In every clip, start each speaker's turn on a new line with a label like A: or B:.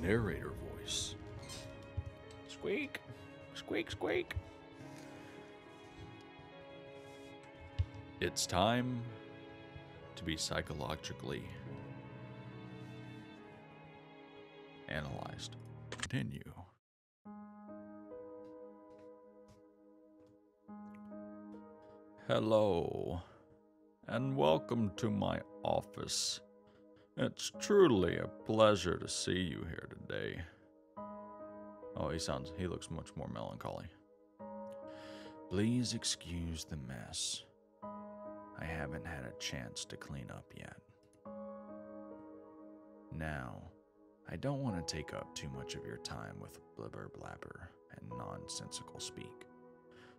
A: narrator voice. Squeak, squeak, squeak. It's time to be psychologically analyzed. Continue. Hello, and welcome to my office. It's truly a pleasure to see you here today. Oh, he sounds, he looks much more melancholy. Please excuse the mess. I haven't had a chance to clean up yet. Now, I don't want to take up too much of your time with blibber blabber and nonsensical speak,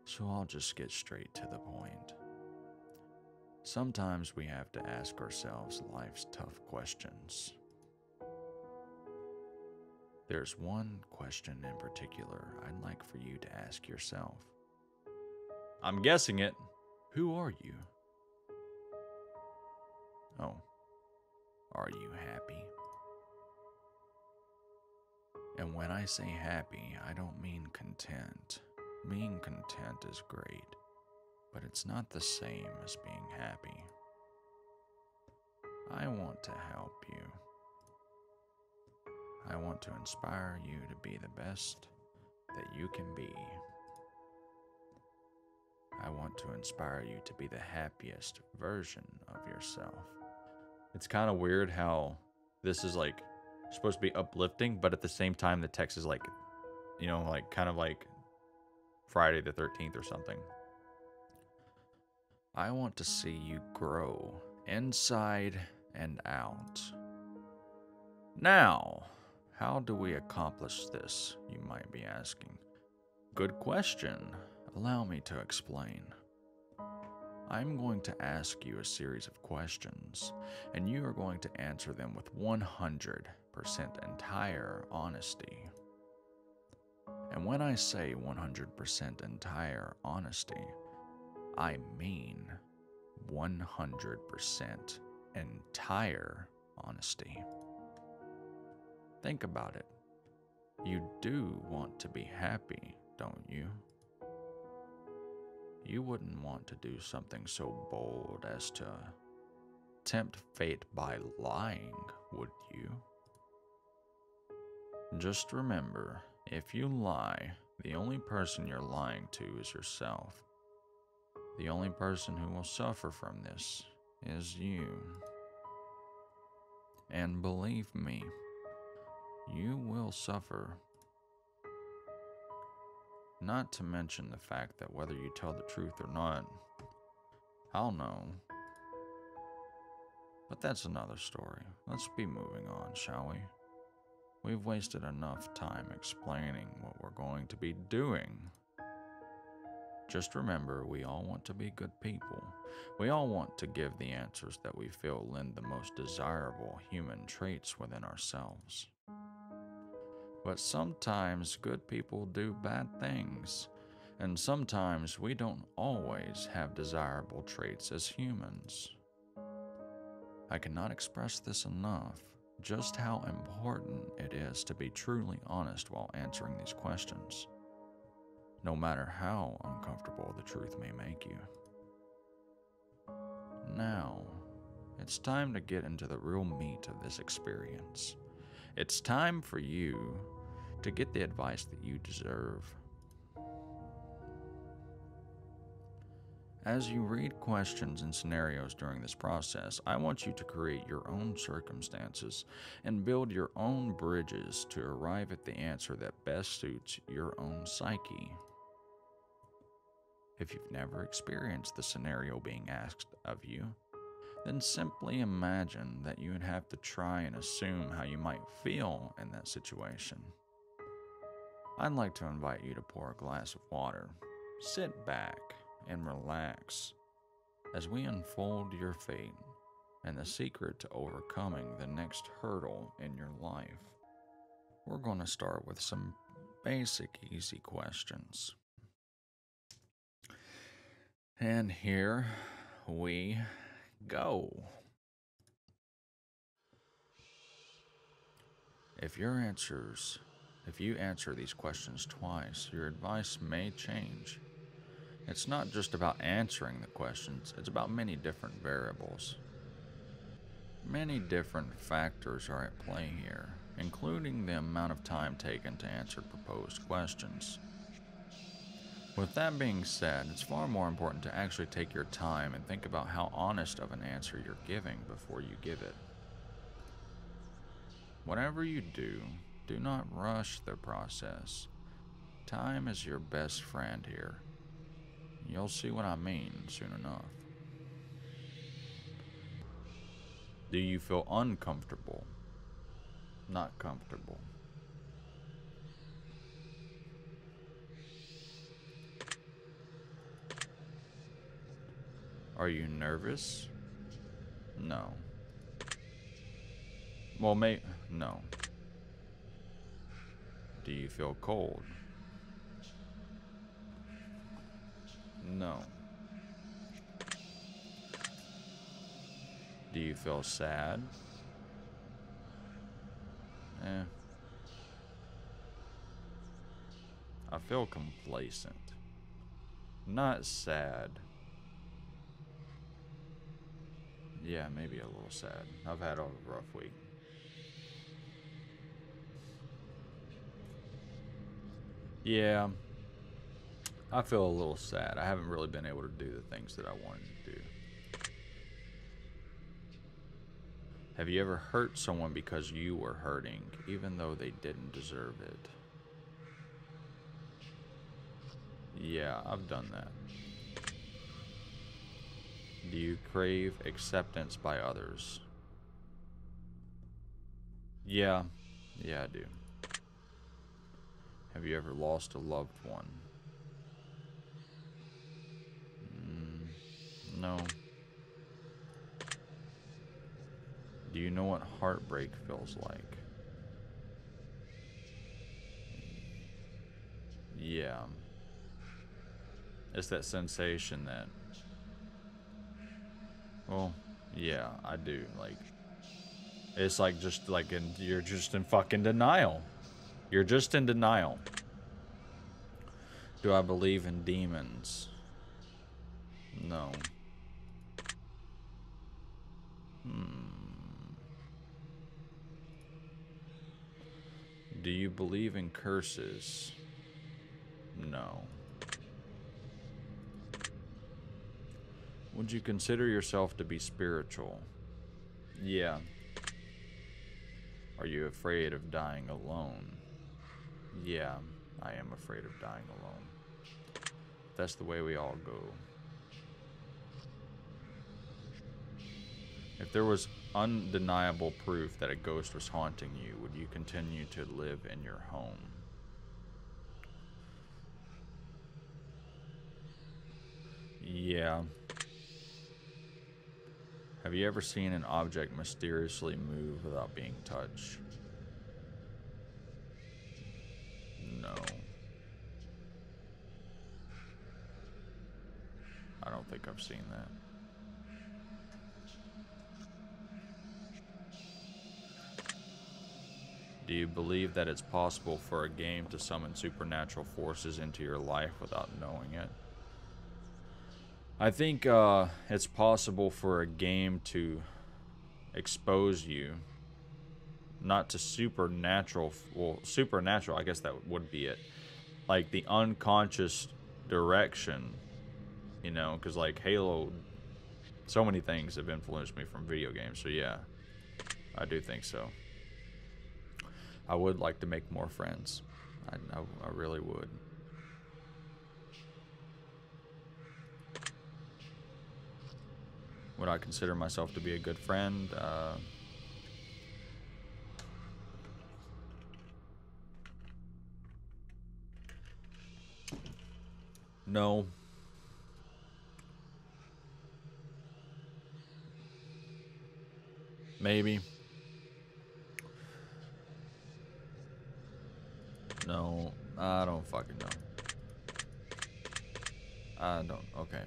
A: so I'll just get straight to the point. Sometimes we have to ask ourselves life's tough questions. There's one question in particular I'd like for you to ask yourself. I'm guessing it. Who are you? Oh, are you happy? And when I say happy, I don't mean content. Being content is great, but it's not the same as being happy. I want to help you. I want to inspire you to be the best that you can be. I want to inspire you to be the happiest version of yourself. It's kind of weird how this is like supposed to be uplifting, but at the same time, the text is like, you know, like kind of like Friday the 13th or something. I want to see you grow inside and out. Now, how do we accomplish this, you might be asking? Good question. Allow me to explain. I'm going to ask you a series of questions, and you are going to answer them with 100% entire honesty. And when I say 100% entire honesty, I mean 100% entire honesty. Think about it. You do want to be happy, don't you? You wouldn't want to do something so bold as to tempt fate by lying, would you? Just remember if you lie, the only person you're lying to is yourself. The only person who will suffer from this is you. And believe me, you will suffer not to mention the fact that whether you tell the truth or not, I'll know. But that's another story. Let's be moving on, shall we? We've wasted enough time explaining what we're going to be doing. Just remember, we all want to be good people. We all want to give the answers that we feel lend the most desirable human traits within ourselves. But sometimes good people do bad things, and sometimes we don't always have desirable traits as humans. I cannot express this enough, just how important it is to be truly honest while answering these questions, no matter how uncomfortable the truth may make you. Now, it's time to get into the real meat of this experience. It's time for you to get the advice that you deserve. As you read questions and scenarios during this process, I want you to create your own circumstances and build your own bridges to arrive at the answer that best suits your own psyche. If you've never experienced the scenario being asked of you, then simply imagine that you would have to try and assume how you might feel in that situation. I'd like to invite you to pour a glass of water, sit back, and relax as we unfold your fate and the secret to overcoming the next hurdle in your life. We're going to start with some basic, easy questions. And here we go. If your answers, if you answer these questions twice, your advice may change. It's not just about answering the questions, it's about many different variables. Many different factors are at play here, including the amount of time taken to answer proposed questions. With that being said, it's far more important to actually take your time and think about how honest of an answer you're giving before you give it. Whatever you do, do not rush the process. Time is your best friend here. You'll see what I mean soon enough. Do you feel uncomfortable? Not comfortable. Are you nervous? No. Well, may no. Do you feel cold? No. Do you feel sad? Eh. I feel complacent. Not sad. Yeah, maybe a little sad. I've had a rough week. Yeah. I feel a little sad. I haven't really been able to do the things that I wanted to do. Have you ever hurt someone because you were hurting, even though they didn't deserve it? Yeah, I've done that. Do you crave acceptance by others? Yeah, yeah, I do. Have you ever lost a loved one? Mm, no. Do you know what heartbreak feels like? Yeah. It's that sensation that. Well, yeah, I do. Like, it's like just like in, you're just in fucking denial. You're just in denial. Do I believe in demons? No. Hmm. Do you believe in curses? No. Would you consider yourself to be spiritual? Yeah. Are you afraid of dying alone? Yeah, I am afraid of dying alone. That's the way we all go. If there was undeniable proof that a ghost was haunting you, would you continue to live in your home? Yeah. Have you ever seen an object mysteriously move without being touched? No. I don't think I've seen that. Do you believe that it's possible for a game to summon supernatural forces into your life without knowing it? I think uh, it's possible for a game to expose you not to supernatural well supernatural i guess that would be it like the unconscious direction you know because like halo so many things have influenced me from video games so yeah i do think so. I would like to make more friends. I, I, I really would would i consider myself to be a good friend uh, No. Maybe. No, I don't fucking know. I don't. Okay.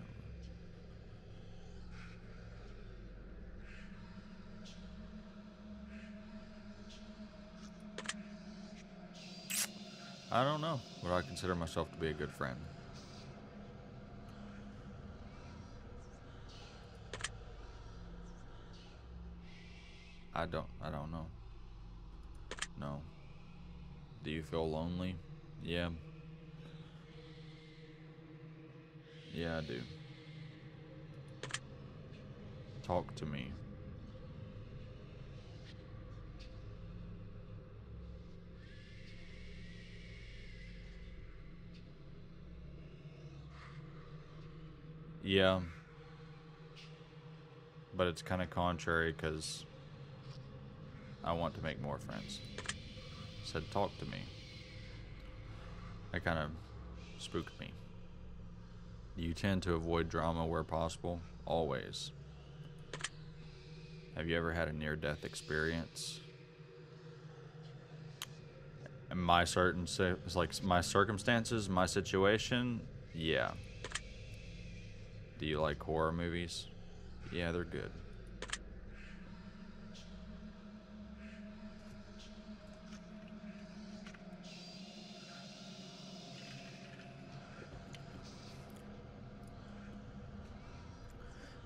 A: I don't know. Would I consider myself to be a good friend? I don't I don't know. No. Do you feel lonely? Yeah. Yeah, I do. Talk to me. Yeah. But it's kind of contrary because I want to make more friends. Said, talk to me. That kind of spooked me. You tend to avoid drama where possible, always. Have you ever had a near death experience? My certain, like my circumstances, my situation, yeah. Do you like horror movies? Yeah, they're good.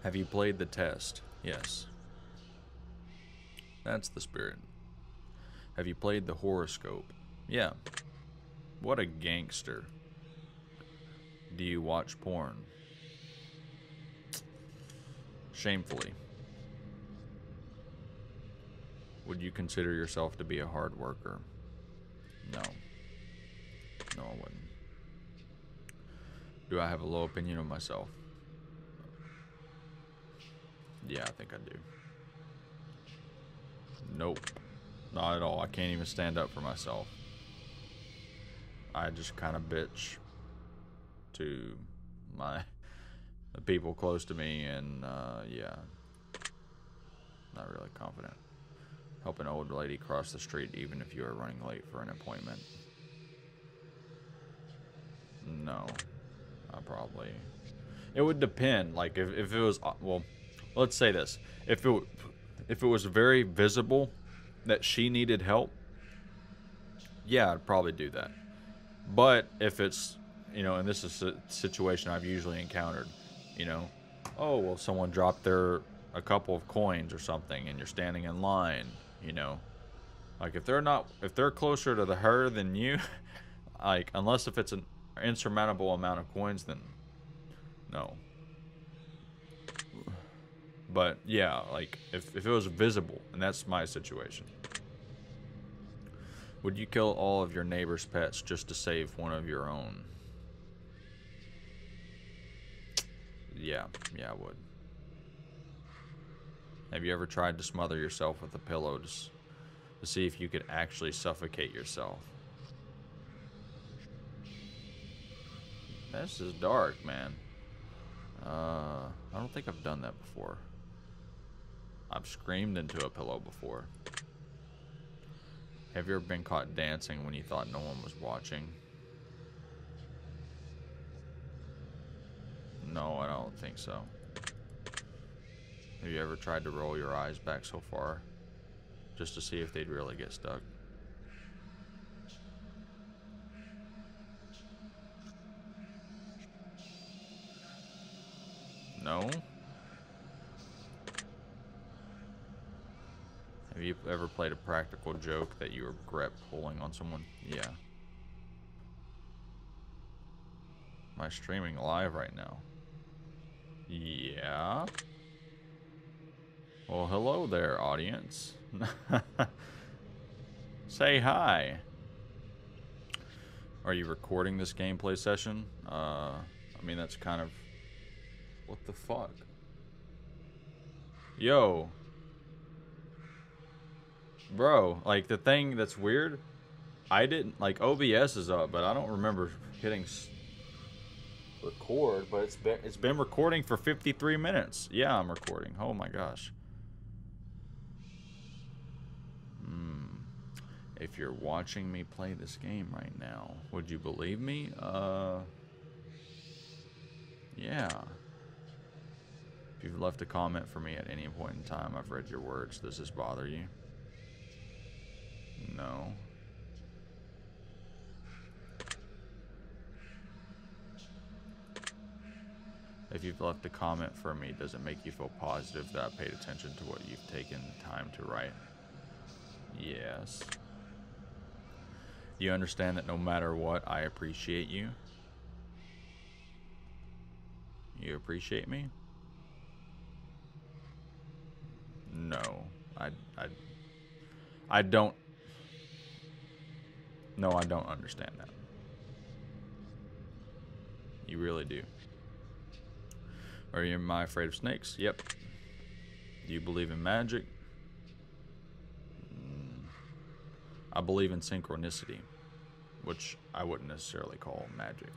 A: Have you played the test? Yes. That's the spirit. Have you played the horoscope? Yeah. What a gangster. Do you watch porn? Shamefully. Would you consider yourself to be a hard worker? No. No, I wouldn't. Do I have a low opinion of myself? Yeah, I think I do. Nope. Not at all. I can't even stand up for myself. I just kind of bitch to my the people close to me, and uh, yeah, not really confident. Help an old lady cross the street even if you are running late for an appointment. No, I probably. It would depend. Like if, if it was uh, well, let's say this: if it if it was very visible that she needed help, yeah, I'd probably do that. But if it's you know, and this is a situation I've usually encountered you know, oh, well, someone dropped their a couple of coins or something, and you're standing in line, you know, like if they're not if they're closer to the her than you, like unless if it's an insurmountable amount of coins, then no. But yeah, like if if it was visible, and that's my situation. Would you kill all of your neighbor's pets just to save one of your own? Yeah, yeah, I would. Have you ever tried to smother yourself with a pillow to, to see if you could actually suffocate yourself? This is dark, man. Uh, I don't think I've done that before. I've screamed into a pillow before. Have you ever been caught dancing when you thought no one was watching? No, I don't think so. Have you ever tried to roll your eyes back so far just to see if they'd really get stuck? No? Have you ever played a practical joke that you regret pulling on someone? Yeah. Am I streaming live right now? Yeah. Well, hello there, audience. Say hi. Are you recording this gameplay session? Uh, I mean, that's kind of... What the fuck? Yo. Bro, like, the thing that's weird, I didn't... Like, OBS is up, but I don't remember hitting record, but it's been it's been recording for 53 minutes. Yeah, I'm recording. Oh my gosh. Hmm. If you're watching me play this game right now, would you believe me? Uh Yeah. If you've left a comment for me at any point in time, I've read your words. Does this bother you? No. If you've left a comment for me, does it make you feel positive that I paid attention to what you've taken time to write? Yes. Do you understand that no matter what, I appreciate you? You appreciate me? No. I I I don't No, I don't understand that. You really do. Are you am I afraid of snakes? Yep. Do you believe in magic? Mm, I believe in synchronicity, which I wouldn't necessarily call magic.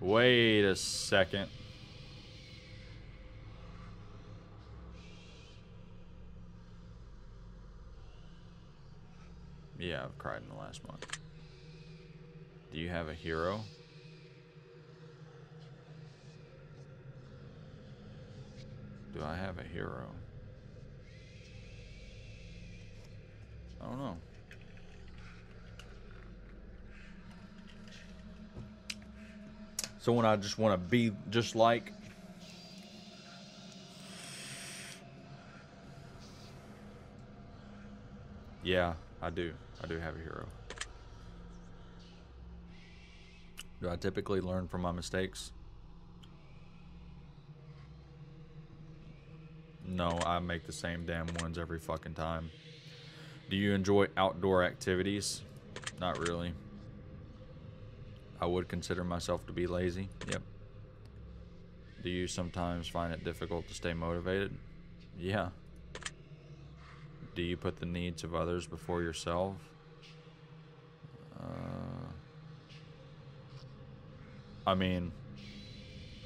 A: Wait a second. Yeah, I've cried in the last month. Do you have a hero? Do I have a hero? I don't know. Someone I just want to be just like. Yeah, I do. I do have a hero. Do I typically learn from my mistakes? No, I make the same damn ones every fucking time. Do you enjoy outdoor activities? Not really. I would consider myself to be lazy. Yep. Do you sometimes find it difficult to stay motivated? Yeah. Do you put the needs of others before yourself? Uh, I mean,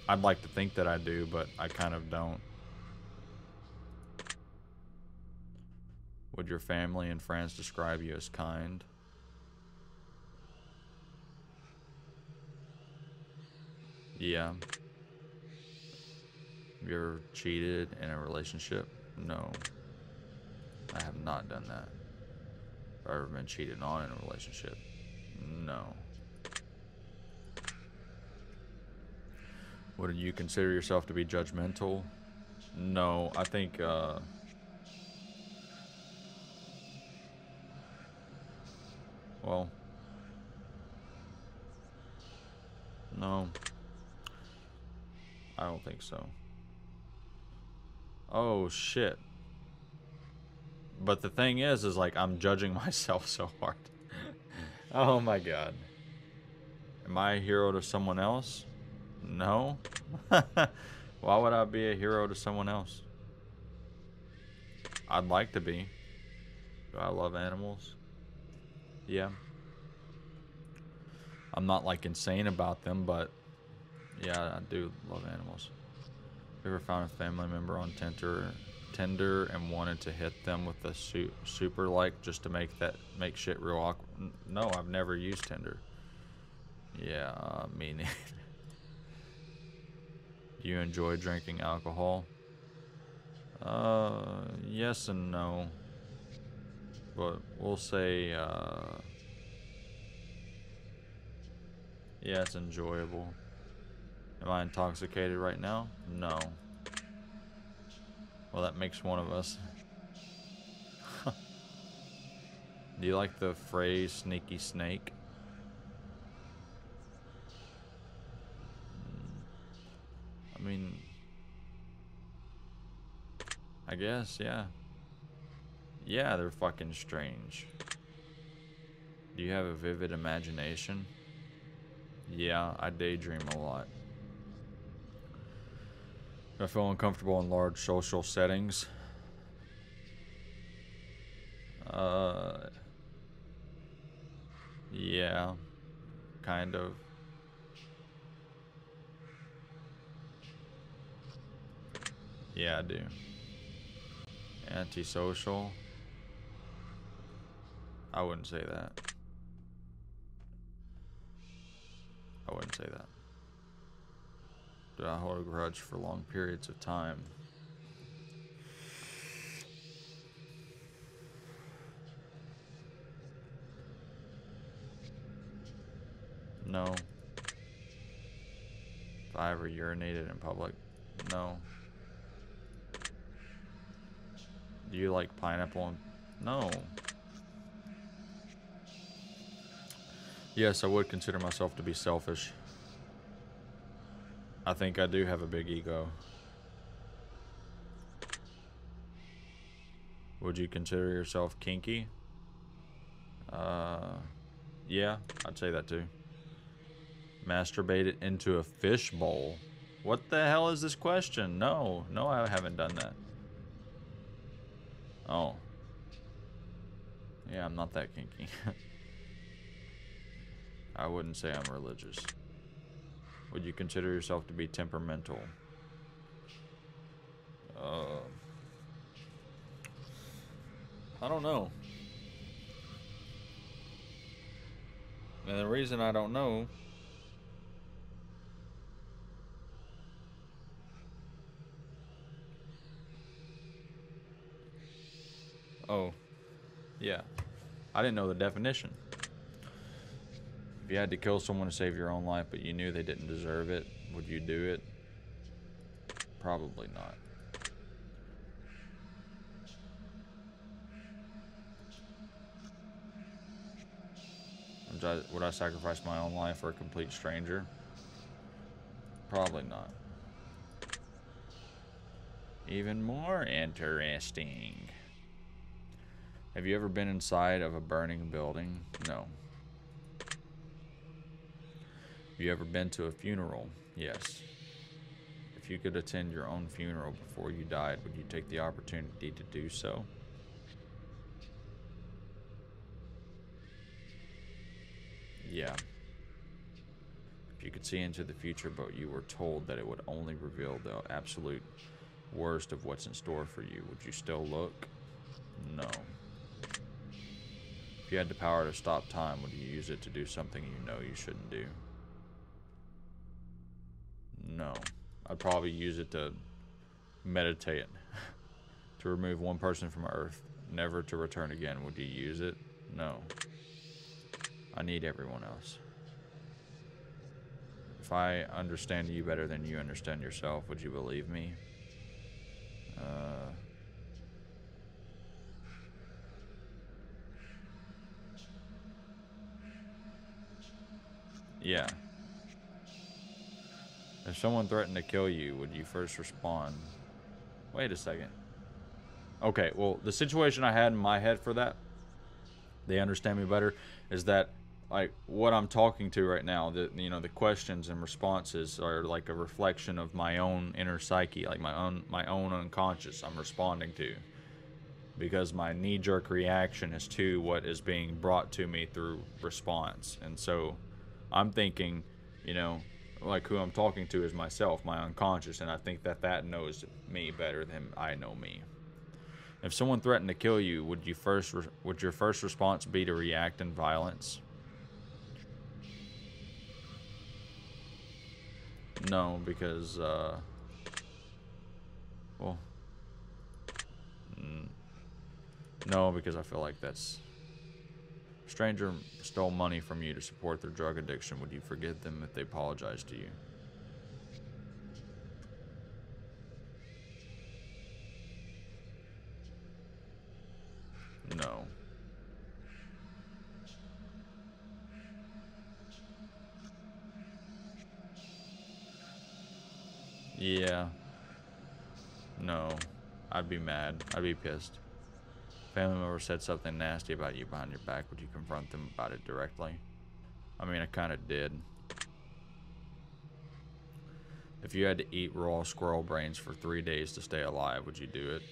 A: I'd like to think that I do, but I kind of don't. Would your family and friends describe you as kind? Yeah. Have you ever cheated in a relationship? No. I have not done that. Have I ever been cheated on in a relationship? No. Would you consider yourself to be judgmental? No, I think, uh, well, no, I don't think so. Oh, shit. But the thing is, is like, I'm judging myself so hard. oh my god. Am I a hero to someone else? No. Why would I be a hero to someone else? I'd like to be. Do I love animals? Yeah. I'm not like insane about them, but yeah, I do love animals. Ever found a family member on Tinder, Tinder and wanted to hit them with a su super like just to make that make shit real awkward? No, I've never used Tinder. Yeah, uh, me neither. Do you enjoy drinking alcohol? Uh, yes and no. But we'll say, uh, yeah, it's enjoyable. Am I intoxicated right now? No. Well, that makes one of us. Do you like the phrase sneaky snake? I mean, I guess, yeah. Yeah, they're fucking strange. Do you have a vivid imagination? Yeah, I daydream a lot. I feel uncomfortable in large social settings. Uh, yeah, kind of. Yeah, I do. Antisocial. I wouldn't say that. I wouldn't say that. Do I hold a grudge for long periods of time? No. If I ever urinated in public, no. Do you like pineapple? No. Yes, I would consider myself to be selfish. I think I do have a big ego. Would you consider yourself kinky? Uh, yeah, I'd say that too. Masturbated into a fish bowl. What the hell is this question? No, no, I haven't done that. Oh. Yeah, I'm not that kinky. I wouldn't say I'm religious. Would you consider yourself to be temperamental? Uh, I don't know. And the reason I don't know Oh, yeah. I didn't know the definition. If you had to kill someone to save your own life, but you knew they didn't deserve it, would you do it? Probably not. Would I, would I sacrifice my own life for a complete stranger? Probably not. Even more interesting. Have you ever been inside of a burning building? No. Have you ever been to a funeral? Yes. If you could attend your own funeral before you died, would you take the opportunity to do so? Yeah. If you could see into the future, but you were told that it would only reveal the absolute worst of what's in store for you, would you still look? No. If you had the power to stop time, would you use it to do something you know you shouldn't do? No. I'd probably use it to meditate. to remove one person from Earth, never to return again. Would you use it? No. I need everyone else. If I understand you better than you understand yourself, would you believe me? Uh, Yeah. If someone threatened to kill you, would you first respond? Wait a second. Okay, well, the situation I had in my head for that, they understand me better, is that like what I'm talking to right now, the you know the questions and responses are like a reflection of my own inner psyche, like my own my own unconscious. I'm responding to because my knee-jerk reaction is to what is being brought to me through response, and so I'm thinking, you know, like who I'm talking to is myself, my unconscious, and I think that that knows me better than I know me. If someone threatened to kill you, would you first would your first response be to react in violence? No, because uh, well, no, because I feel like that's stranger stole money from you to support their drug addiction, would you forgive them if they apologized to you? No. Yeah. No. I'd be mad. I'd be pissed family member said something nasty about you behind your back, would you confront them about it directly? I mean, I kind of did. If you had to eat raw squirrel brains for three days to stay alive, would you do it?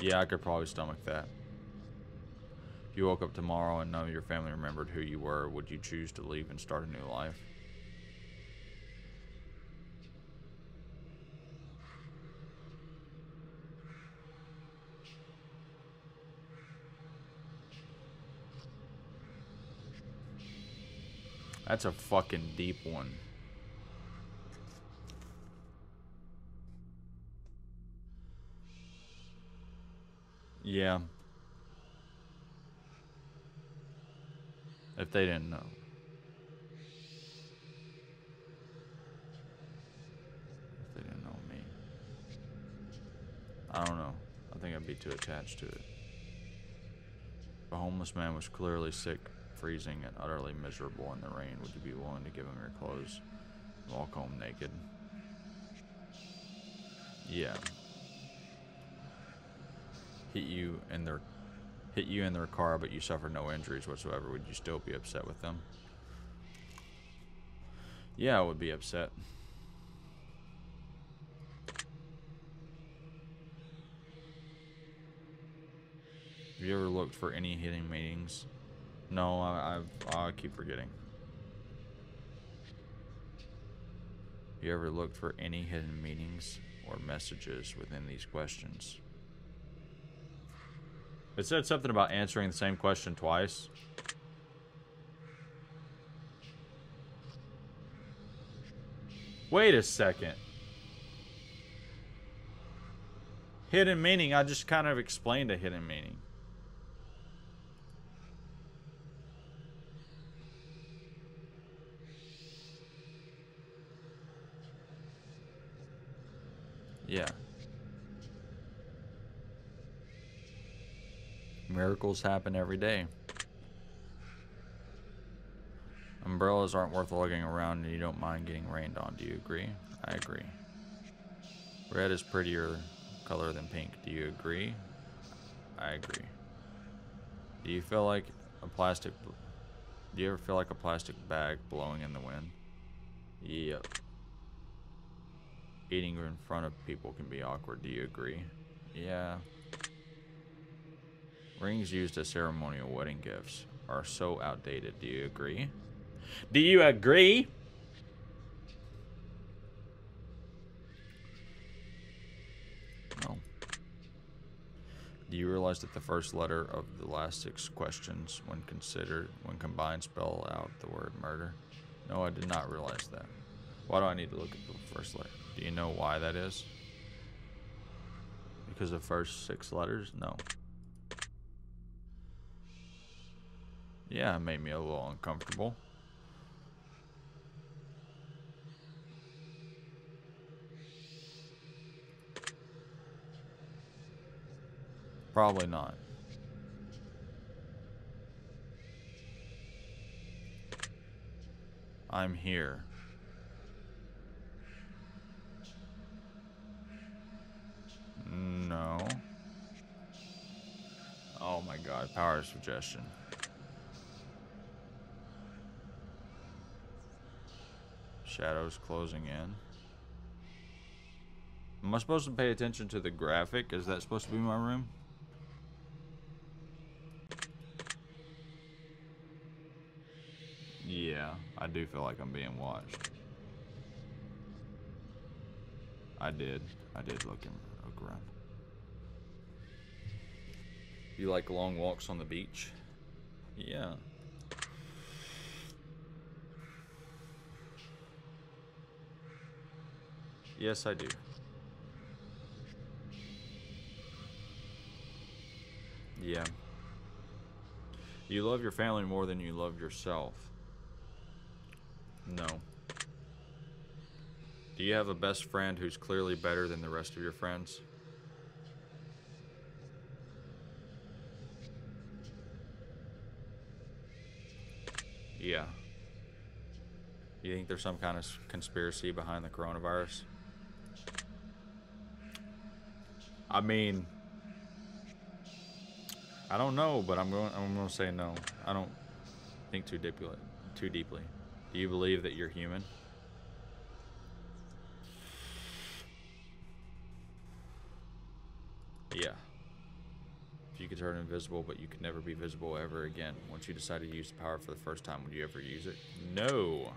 A: Yeah, I could probably stomach that. If you woke up tomorrow and none of your family remembered who you were, would you choose to leave and start a new life? That's a fucking deep one. Yeah. If they didn't know. If they didn't know me. I don't know. I think I'd be too attached to it. The homeless man was clearly sick freezing, and utterly miserable in the rain. Would you be willing to give him your clothes? Walk home naked? Yeah. Hit you in their hit you in their car, but you suffer no injuries whatsoever. Would you still be upset with them? Yeah, I would be upset. Have you ever looked for any hidden meanings? No, I, I, I keep forgetting. You ever looked for any hidden meanings or messages within these questions? It said something about answering the same question twice. Wait a second. Hidden meaning, I just kind of explained a hidden meaning. Yeah. Miracles happen every day. Umbrellas aren't worth lugging around and you don't mind getting rained on. Do you agree? I agree. Red is prettier color than pink. Do you agree? I agree. Do you feel like a plastic... Do you ever feel like a plastic bag blowing in the wind? Yep. Eating in front of people can be awkward. Do you agree? Yeah. Rings used as ceremonial wedding gifts are so outdated. Do you agree? Do you agree? No. Do you realize that the first letter of the last six questions, when considered, when combined, spell out the word murder? No, I did not realize that. Why do I need to look at the first letter? Do you know why that is? Because the first six letters? No. Yeah, it made me a little uncomfortable. Probably not. I'm here. No. Oh my god, power suggestion. Shadows closing in. Am I supposed to pay attention to the graphic? Is that supposed to be my room? Yeah, I do feel like I'm being watched. I did. I did look, in, around. You like long walks on the beach? Yeah. Yes, I do. Yeah. You love your family more than you love yourself. No. Do you have a best friend who's clearly better than the rest of your friends? Yeah. You think there's some kind of conspiracy behind the coronavirus? I mean, I don't know, but I'm going. I'm going to say no. I don't think too deeply. Too deeply. Do you believe that you're human? Turn invisible, but you could never be visible ever again, once you decided to use the power for the first time, would you ever use it? No.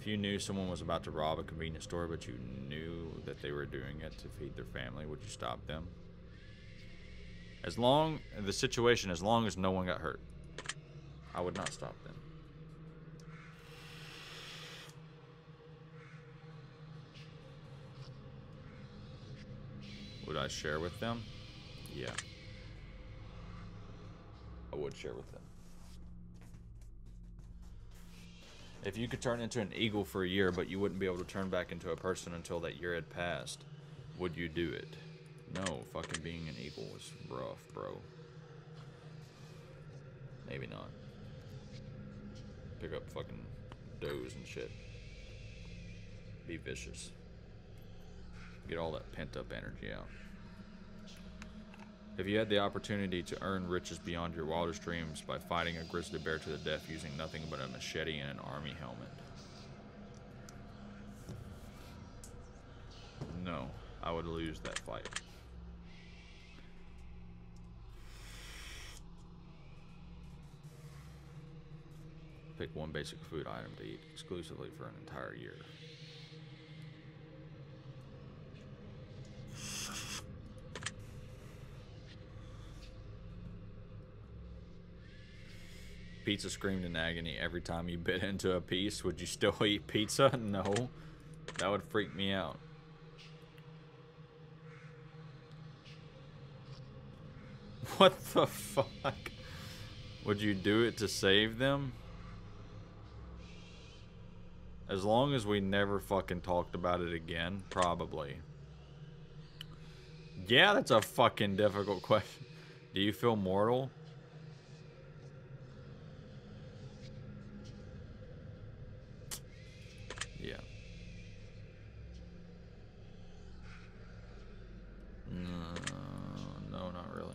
A: If you knew someone was about to rob a convenience store, but you knew that they were doing it to feed their family, would you stop them? As long, the situation, as long as no one got hurt, I would not stop them. Would I share with them? Yeah. I would share with them. If you could turn into an eagle for a year, but you wouldn't be able to turn back into a person until that year had passed, would you do it? No, fucking being an eagle is rough, bro. Maybe not. Pick up fucking does and shit. Be vicious. Get all that pent up energy out. Have you had the opportunity to earn riches beyond your wildest dreams by fighting a grizzly bear to the death using nothing but a machete and an army helmet? No, I would lose that fight. Pick one basic food item to eat exclusively for an entire year. Pizza screamed in agony every time you bit into a piece. Would you still eat pizza? No. That would freak me out. What the fuck? Would you do it to save them? As long as we never fucking talked about it again, probably. Yeah, that's a fucking difficult question. Do you feel mortal? Yeah. No, no, not really.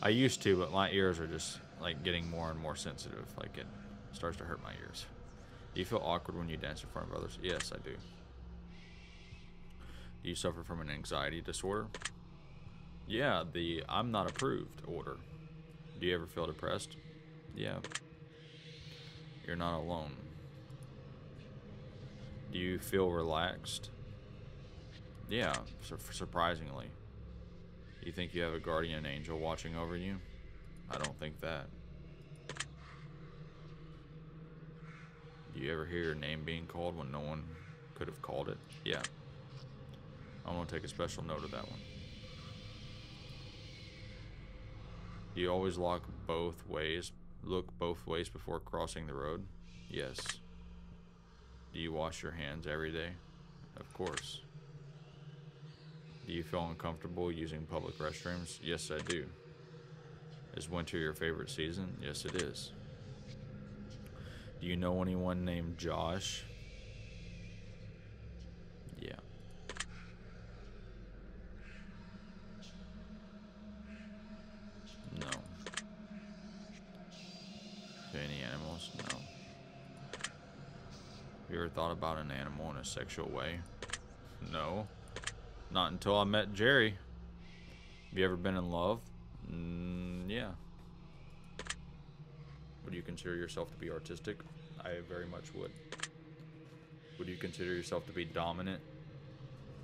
A: I used to, but my ears are just like getting more and more sensitive. Like it starts to hurt my ears. Do you feel awkward when you dance in front of others? Yes, I do. Do you suffer from an anxiety disorder? Yeah, the I'm not approved order. Do you ever feel depressed? Yeah. You're not alone. Do you feel relaxed? Yeah, su surprisingly. You think you have a guardian angel watching over you? I don't think that. Do you ever hear your name being called when no one could have called it? Yeah. I'm going to take a special note of that one. Do you always look both ways, look both ways before crossing the road? Yes. Do you wash your hands every day? Of course. Do you feel uncomfortable using public restrooms? Yes, I do. Is winter your favorite season? Yes, it is. Do you know anyone named Josh? Yeah. No. Any animals? No. Have you ever thought about an animal in a sexual way? No. Not until I met Jerry. Have you ever been in love? Mm, yeah. Would you consider yourself to be artistic? I very much would. Would you consider yourself to be dominant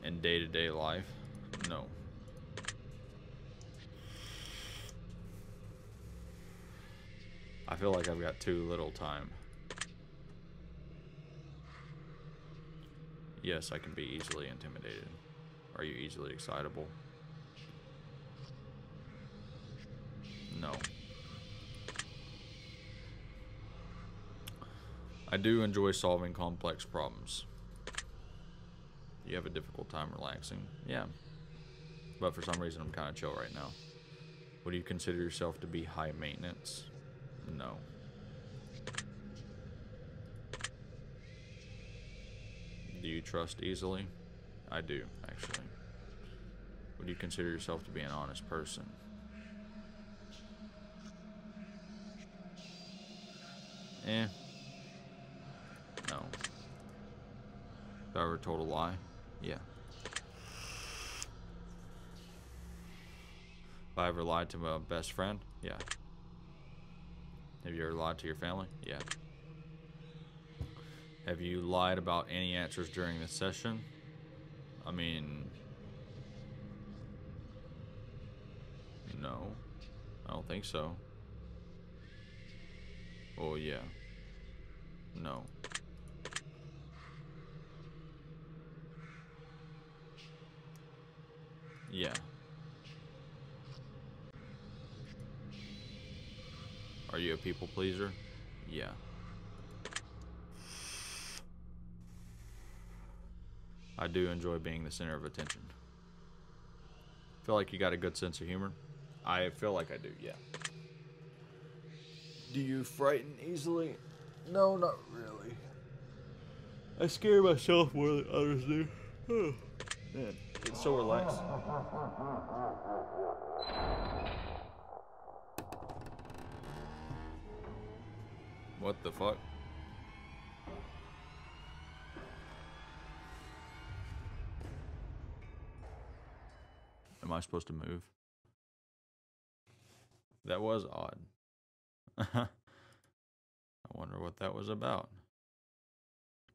A: in day-to-day -day life? No. I feel like I've got too little time. Yes, I can be easily intimidated. Are you easily excitable? No. I do enjoy solving complex problems. You have a difficult time relaxing? Yeah. But for some reason, I'm kind of chill right now. Would you consider yourself to be high maintenance? No. Do you trust easily? I do, actually. Would you consider yourself to be an honest person? Eh. No. Have I ever told a lie? Yeah. Have I ever lied to my best friend? Yeah. Have you ever lied to your family? Yeah. Have you lied about any answers during this session? I mean, no. I don't think so. Oh, yeah. No. Yeah. Are you a people pleaser? Yeah. I do enjoy being the center of attention. Feel like you got a good sense of humor? I feel like I do, yeah. Do you frighten easily? No, not really. I scare myself more than others do. Oh, man, it's so relaxed. What the fuck? Am I supposed to move? That was odd. I wonder what that was about.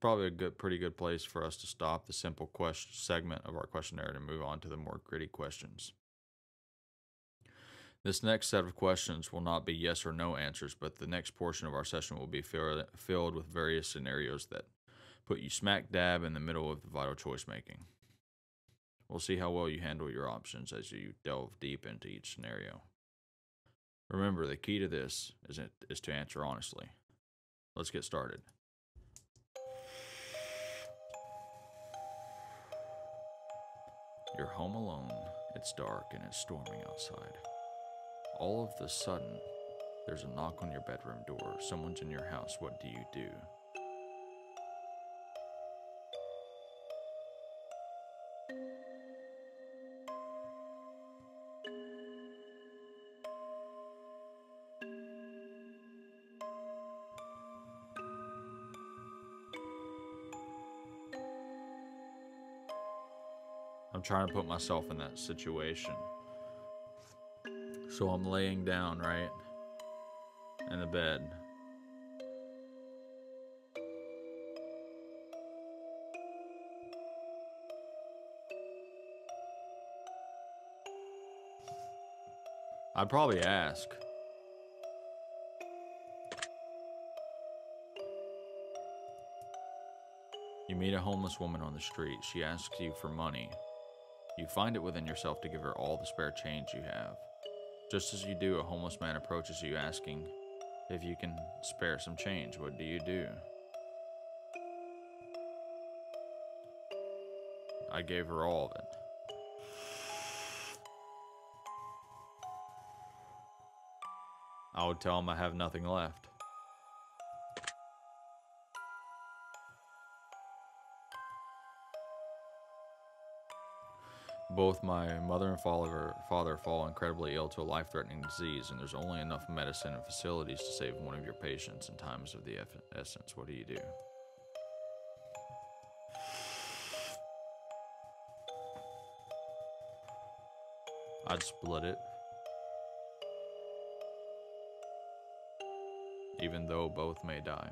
A: Probably a good, pretty good place for us to stop the simple question segment of our questionnaire and move on to the more gritty questions. This next set of questions will not be yes or no answers, but the next portion of our session will be filled with various scenarios that put you smack dab in the middle of the vital choice making. We'll see how well you handle your options as you delve deep into each scenario. Remember, the key to this is, is to answer honestly. Let's get started. You're home alone. It's dark and it's storming outside. All of a sudden, there's a knock on your bedroom door. Someone's in your house. What do you do? I'm trying to put myself in that situation. So I'm laying down, right? In the bed. I'd probably ask. You meet a homeless woman on the street. She asks you for money. You find it within yourself to give her all the spare change you have. Just as you do, a homeless man approaches you asking if you can spare some change. What do you do? I gave her all of it. I would tell him I have nothing left. Both my mother and father, father fall incredibly ill to a life threatening disease, and there's only enough medicine and facilities to save one of your patients in times of the essence. What do you do? I'd split it. Even though both may die.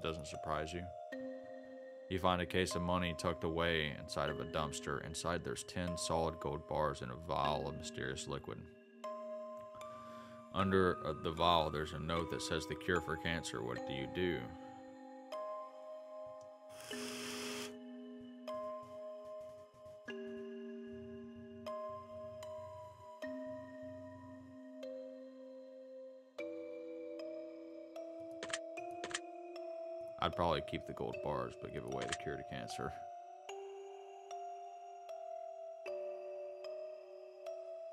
A: Doesn't surprise you. You find a case of money tucked away inside of a dumpster. Inside, there's 10 solid gold bars and a vial of mysterious liquid. Under uh, the vial, there's a note that says the cure for cancer. What do you do? I'd probably keep the gold bars, but give away the cure to cancer.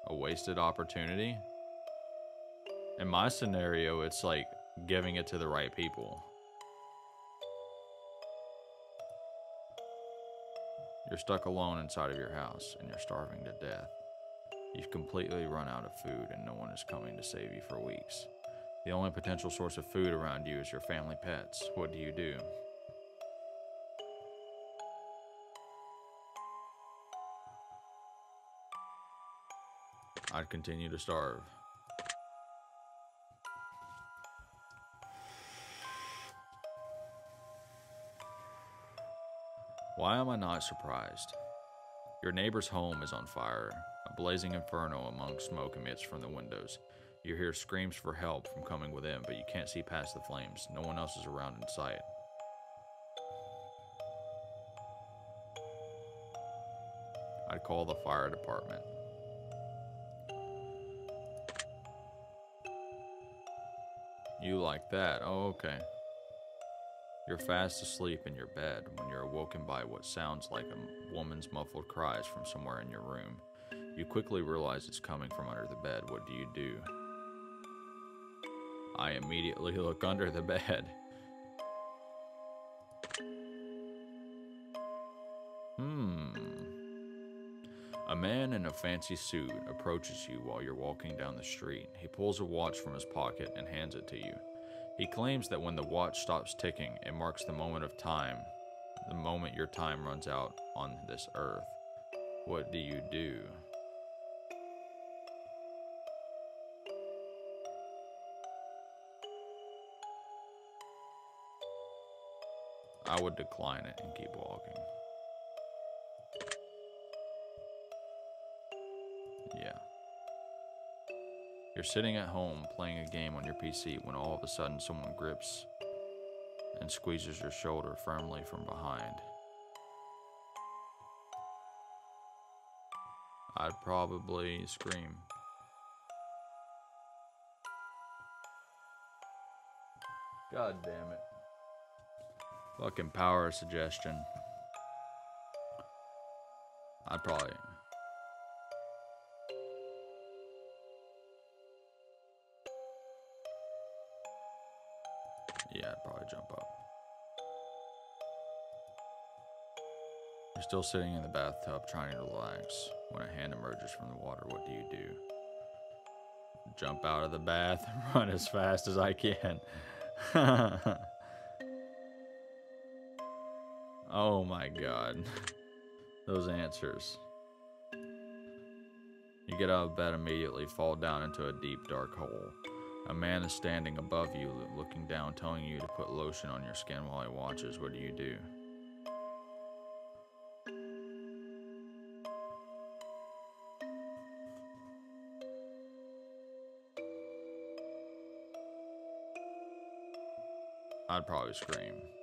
A: A wasted opportunity? In my scenario, it's like giving it to the right people. You're stuck alone inside of your house and you're starving to death. You've completely run out of food and no one is coming to save you for weeks. The only potential source of food around you is your family pets. What do you do? I'd continue to starve. Why am I not surprised? Your neighbor's home is on fire. A blazing inferno among smoke emits from the windows. You hear screams for help from coming within, but you can't see past the flames. No one else is around in sight. I'd call the fire department. You like that? Oh, okay. You're fast asleep in your bed when you're awoken by what sounds like a woman's muffled cries from somewhere in your room. You quickly realize it's coming from under the bed. What do you do? I immediately look under the bed. Hmm. A man in a fancy suit approaches you while you're walking down the street. He pulls a watch from his pocket and hands it to you. He claims that when the watch stops ticking, it marks the moment of time, the moment your time runs out on this earth. What do you do? I would decline it and keep walking. Yeah. You're sitting at home playing a game on your PC when all of a sudden someone grips and squeezes your shoulder firmly from behind. I'd probably scream. God damn it. Fucking power suggestion. I'd probably. Yeah, I'd probably jump up. You're still sitting in the bathtub trying to relax when a hand emerges from the water. What do you do? Jump out of the bath and run as fast as I can. oh my god. Those answers. You get out of bed immediately, fall down into a deep dark hole. A man is standing above you, looking down, telling you to put lotion on your skin while he watches. What do you do? I'd probably scream.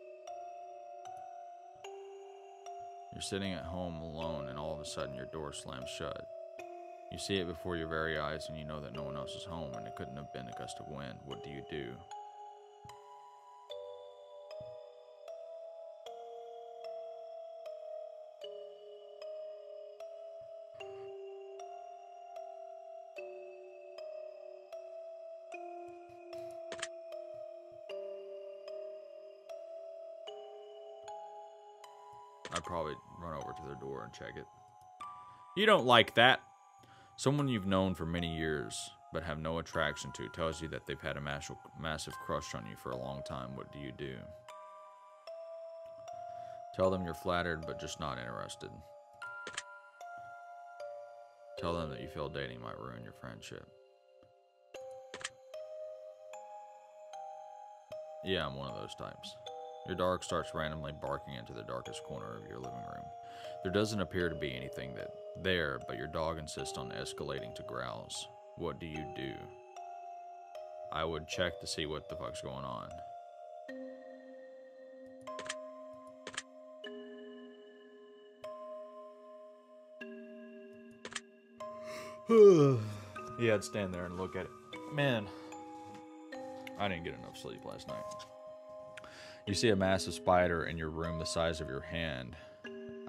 A: You're sitting at home alone, and all of a sudden your door slams shut. You see it before your very eyes, and you know that no one else is home, and it couldn't have been a gust of wind. What do you do? To their door and check it. You don't like that. Someone you've known for many years but have no attraction to tells you that they've had a massive, massive crush on you for a long time. What do you do? Tell them you're flattered but just not interested. Tell them that you feel dating might ruin your friendship. Yeah, I'm one of those types. Your dog starts randomly barking into the darkest corner of your living room. There doesn't appear to be anything that there, but your dog insists on escalating to growls. What do you do? I would check to see what the fuck's going on. yeah, I'd stand there and look at it. Man, I didn't get enough sleep last night. You see a massive spider in your room the size of your hand.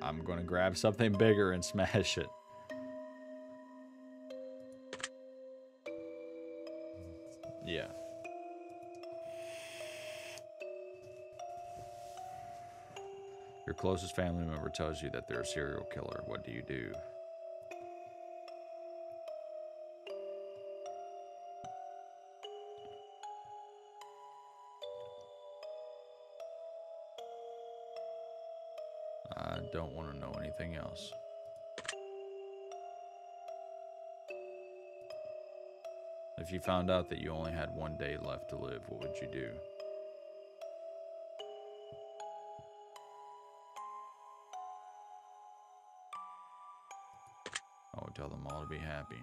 A: I'm going to grab something bigger and smash it. Yeah. Your closest family member tells you that they're a serial killer. What do you do? Don't want to know anything else. If you found out that you only had one day left to live, what would you do? I would tell them all to be happy.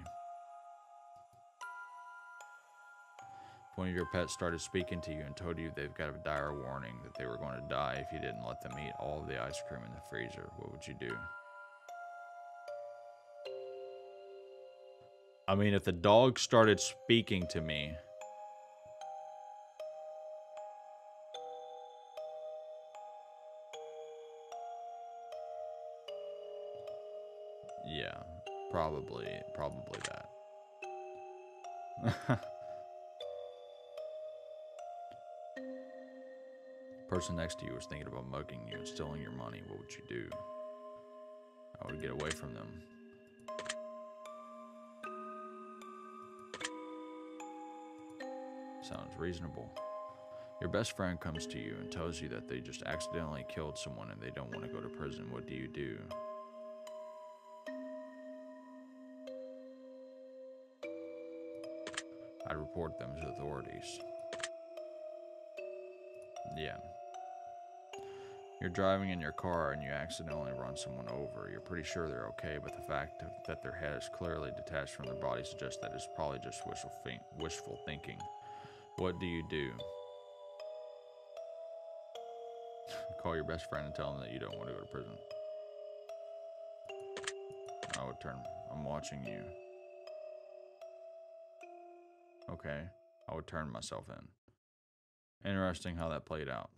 A: If one of your pets started speaking to you and told you they've got a dire warning that they were going to die if you didn't let them eat all the ice cream in the freezer, what would you do? I mean, if the dog started speaking to me, yeah, probably, probably that. person next to you was thinking about mugging you and stealing your money, what would you do? I would get away from them. Sounds reasonable. Your best friend comes to you and tells you that they just accidentally killed someone and they don't want to go to prison. What do you do? I'd report them to authorities. Yeah. You're driving in your car and you accidentally run someone over. You're pretty sure they're okay, but the fact that their head is clearly detached from their body suggests that it's probably just wishful, wishful thinking. What do you do? Call your best friend and tell them that you don't want to go to prison. I would turn. I'm watching you. Okay. I would turn myself in. Interesting how that played out.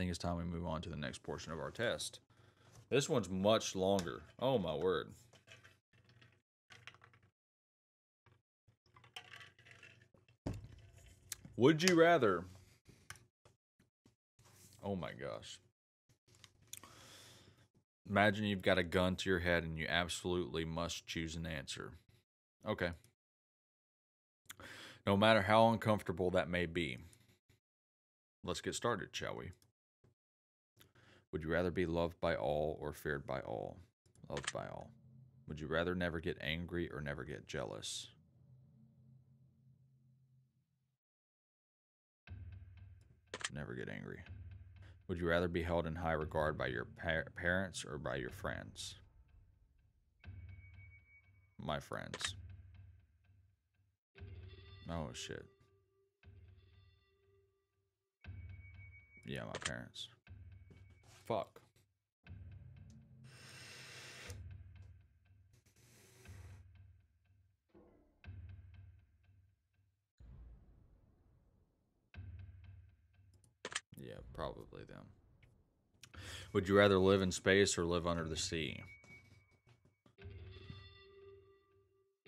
A: Think it's time we move on to the next portion of our test. This one's much longer. Oh my word. Would you rather? Oh my gosh. Imagine you've got a gun to your head and you absolutely must choose an answer. Okay. No matter how uncomfortable that may be. Let's get started, shall we? Would you rather be loved by all or feared by all? Loved by all. Would you rather never get angry or never get jealous? Never get angry. Would you rather be held in high regard by your par parents or by your friends? My friends. Oh, shit. Yeah, my parents. Fuck. Yeah, probably them. Would you rather live in space or live under the sea?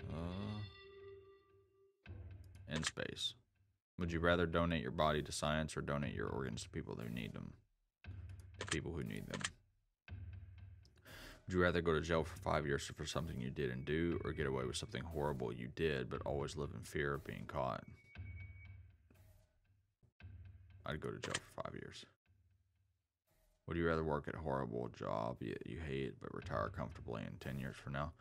A: Uh, in space. Would you rather donate your body to science or donate your organs to people who need them? People who need them. Would you rather go to jail for five years for something you didn't do or get away with something horrible you did but always live in fear of being caught? I'd go to jail for five years. Would you rather work at a horrible job you, you hate but retire comfortably in 10 years from now?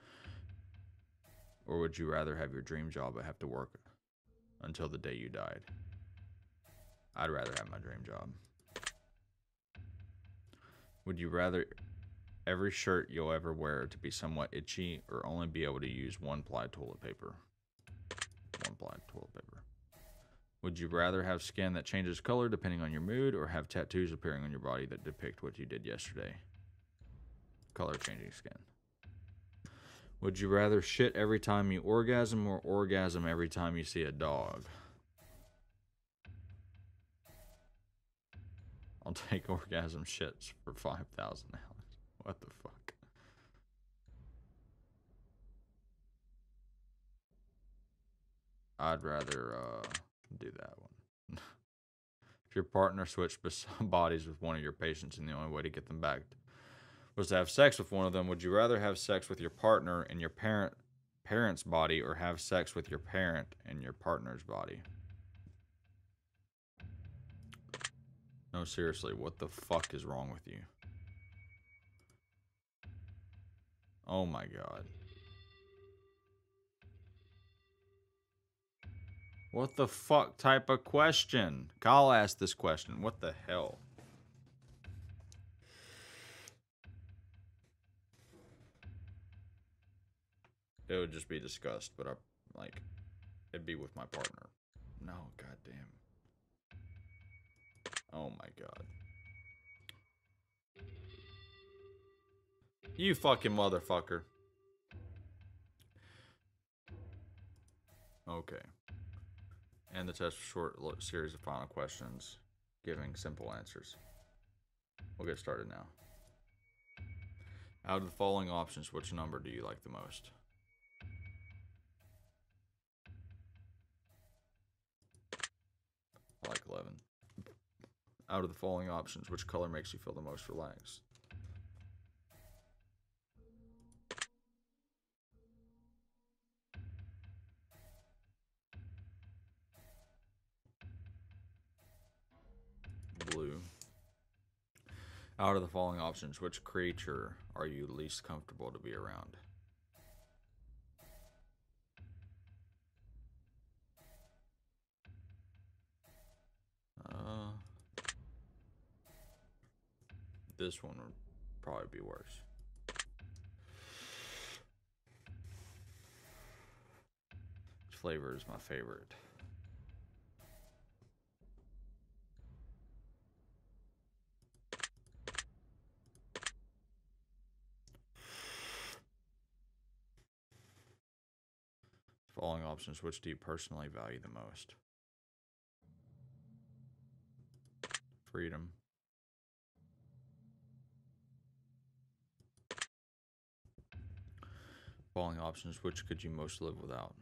A: Or would you rather have your dream job but have to work until the day you died? I'd rather have my dream job. Would you rather every shirt you'll ever wear to be somewhat itchy or only be able to use one ply toilet paper? One ply toilet paper. Would you rather have skin that changes color depending on your mood or have tattoos appearing on your body that depict what you did yesterday? Color changing skin. Would you rather shit every time you orgasm or orgasm every time you see a dog? I'll take orgasm shits for 5,000 dollars. What the fuck? I'd rather, uh do that one. if your partner switched bodies with one of your patients and the only way to get them back was to have sex with one of them, would you rather have sex with your partner in your parent parent's body or have sex with your parent in your partner's body? No, seriously, what the fuck is wrong with you? Oh my god. What the fuck type of question? Kyle asked this question. What the hell? It would just be discussed, but I like it'd be with my partner. No, goddamn. Oh my god. You fucking motherfucker. Okay and the test short series of final questions giving simple answers. We'll get started now. Out of the following options, which number do you like the most? I like 11. Out of the following options, which color makes you feel the most relaxed? Blue. Out of the following options, which creature are you least comfortable to be around? Uh, this one would probably be worse. Which flavor is my favorite? Following options, which do you personally value the most? Freedom. Following options, which could you most live without?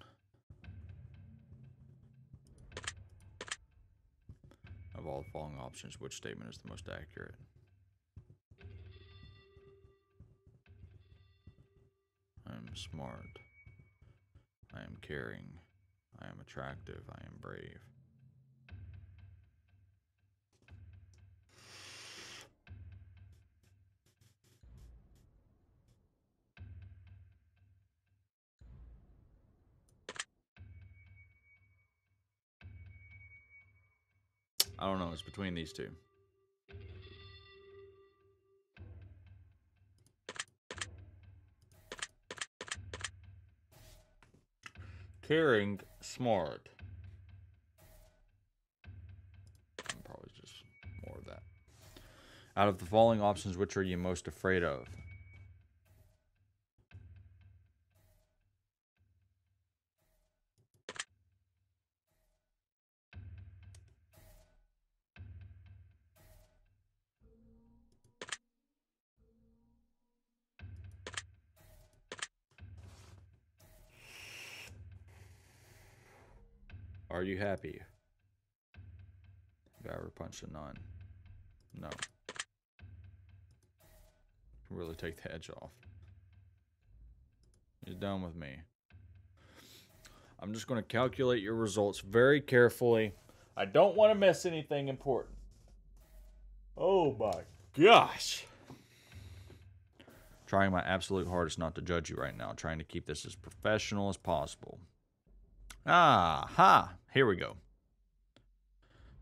A: Of all the following options, which statement is the most accurate? I am smart. I am caring. I am attractive. I am brave. Don't know. It's between these two. Caring, smart. Probably just more of that. Out of the following options, which are you most afraid of? You happy? Ever punched a nun? No. Can really take the edge off. You're done with me. I'm just going to calculate your results very carefully. I don't want to miss anything important. Oh my gosh. Trying my absolute hardest not to judge you right now, trying to keep this as professional as possible. Ah, ha, here we go.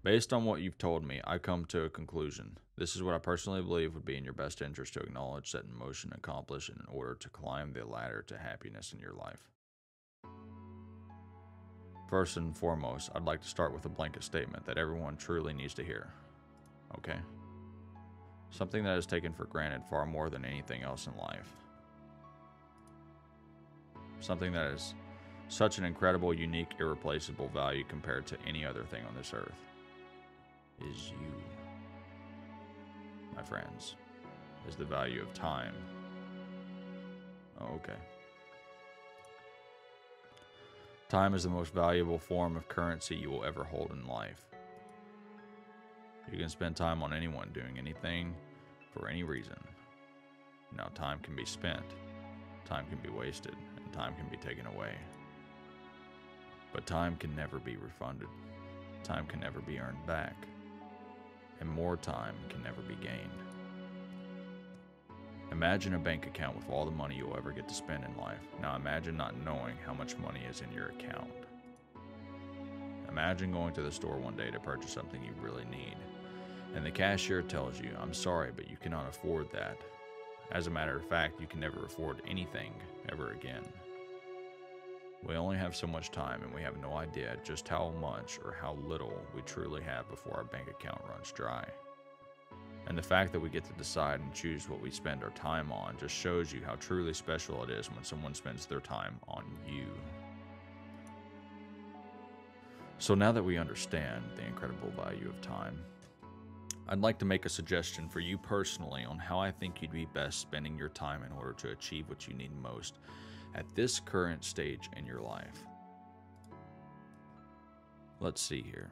A: Based on what you've told me, I come to a conclusion. This is what I personally believe would be in your best interest to acknowledge, set in motion, accomplish in order to climb the ladder to happiness in your life. First and foremost, I'd like to start with a blanket statement that everyone truly needs to hear. Okay? Something that is taken for granted far more than anything else in life. Something that is such an incredible, unique, irreplaceable value compared to any other thing on this earth is you, my friends, is the value of time. Oh, okay. Time is the most valuable form of currency you will ever hold in life. You can spend time on anyone doing anything for any reason. Now, time can be spent, time can be wasted, and time can be taken away. But time can never be refunded. Time can never be earned back. And more time can never be gained. Imagine a bank account with all the money you'll ever get to spend in life. Now imagine not knowing how much money is in your account. Imagine going to the store one day to purchase something you really need, and the cashier tells you, I'm sorry, but you cannot afford that. As a matter of fact, you can never afford anything ever again. We only have so much time, and we have no idea just how much or how little we truly have before our bank account runs dry. And the fact that we get to decide and choose what we spend our time on just shows you how truly special it is when someone spends their time on you. So now that we understand the incredible value of time, I'd like to make a suggestion for you personally on how I think you'd be best spending your time in order to achieve what you need most at this current stage in your life. Let's see here.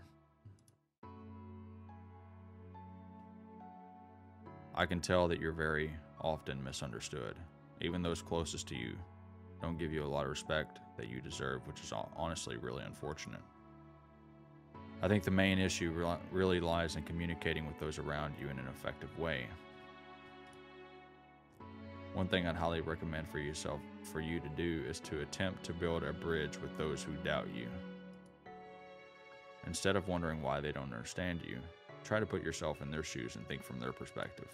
A: I can tell that you're very often misunderstood. Even those closest to you don't give you a lot of respect that you deserve, which is honestly really unfortunate. I think the main issue really lies in communicating with those around you in an effective way. One thing I'd highly recommend for yourself for you to do is to attempt to build a bridge with those who doubt you. Instead of wondering why they don't understand you, try to put yourself in their shoes and think from their perspective.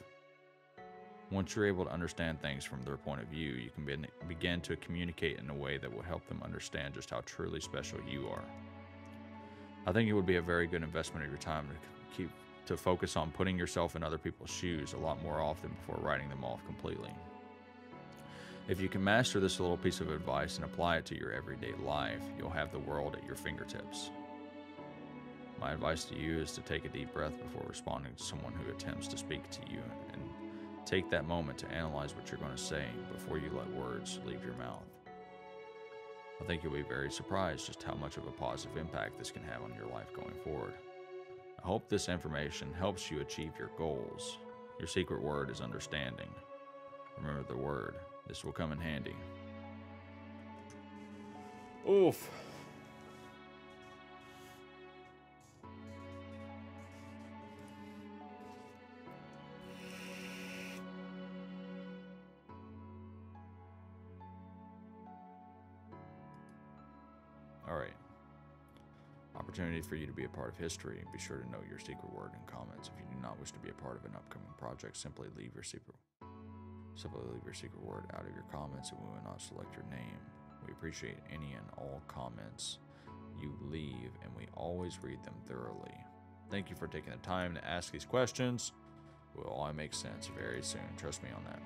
A: Once you're able to understand things from their point of view, you can begin to communicate in a way that will help them understand just how truly special you are. I think it would be a very good investment of your time to keep to focus on putting yourself in other people's shoes a lot more often before writing them off completely. If you can master this little piece of advice and apply it to your everyday life, you'll have the world at your fingertips. My advice to you is to take a deep breath before responding to someone who attempts to speak to you and take that moment to analyze what you're going to say before you let words leave your mouth. I think you'll be very surprised just how much of a positive impact this can have on your life going forward. I hope this information helps you achieve your goals. Your secret word is understanding. Remember the word, this will come in handy. Oof. Alright. Opportunity for you to be a part of history. Be sure to note your secret word in comments. If you do not wish to be a part of an upcoming project, simply leave your secret simply leave your secret word out of your comments and we will not select your name. We appreciate any and all comments you leave and we always read them thoroughly. Thank you for taking the time to ask these questions. It will all make sense very soon. Trust me on that.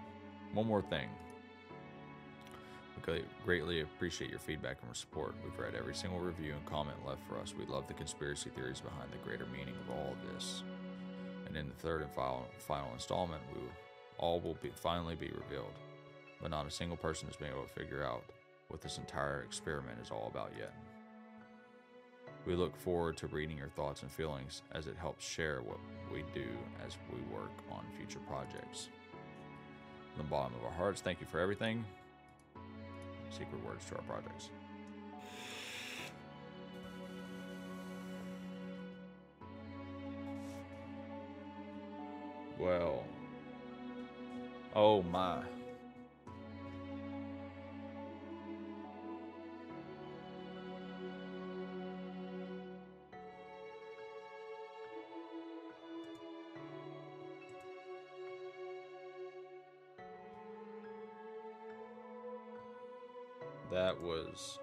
A: One more thing. We greatly appreciate your feedback and support. We've read every single review and comment left for us. We love the conspiracy theories behind the greater meaning of all of this. And in the third and final, final installment, we will, all will be, finally be revealed. But not a single person has been able to figure out what this entire experiment is all about yet. We look forward to reading your thoughts and feelings as it helps share what we do as we work on future projects. From the bottom of our hearts, thank you for everything secret words to our projects. Well. Oh my. That was